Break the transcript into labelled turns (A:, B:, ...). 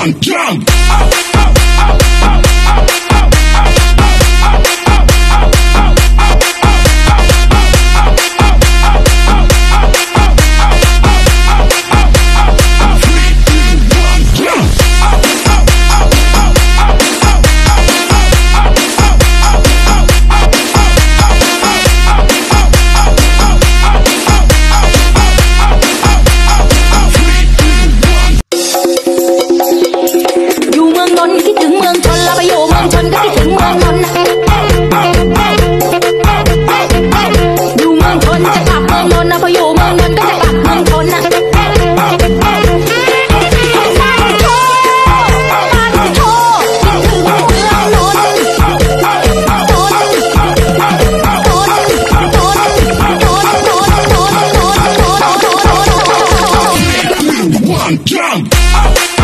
A: one jump. Ow, ow, ow, out.